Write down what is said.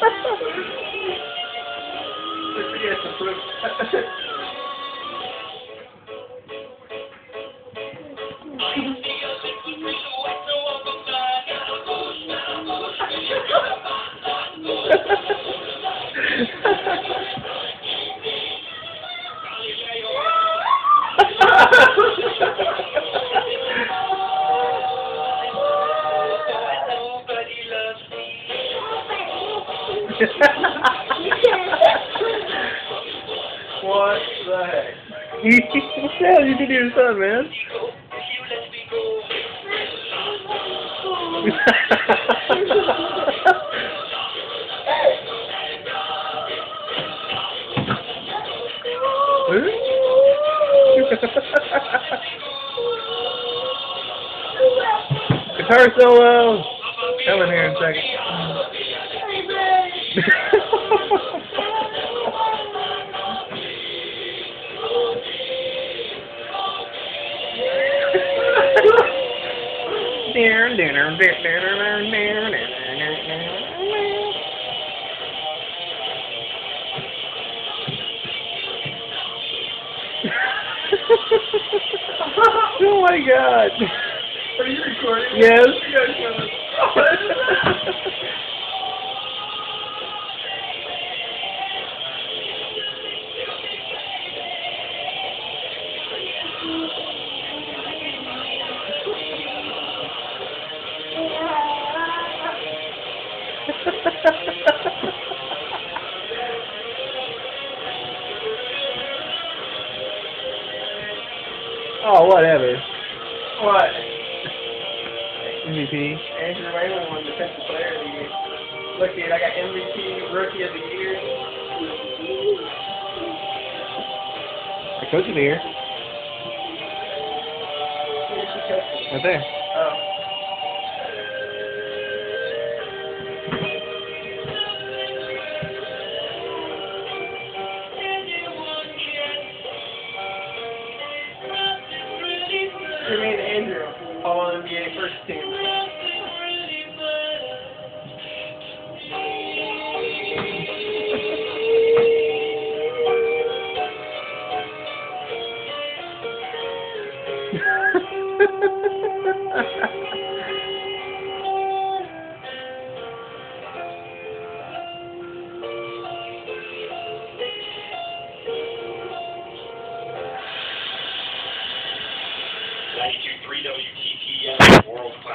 Thank you. What the heck? what the hell you did to your son, man? Guitar solo! Come in here in a second. oh my god. Are you recording? Yes. oh, whatever. What? MVP. Andrew Raymond won Defensive Player of the Year. Look, dude, I got MVP, Rookie of the Year. I coach of the year. Right there. NBA first team. Ninety-two three WT multiply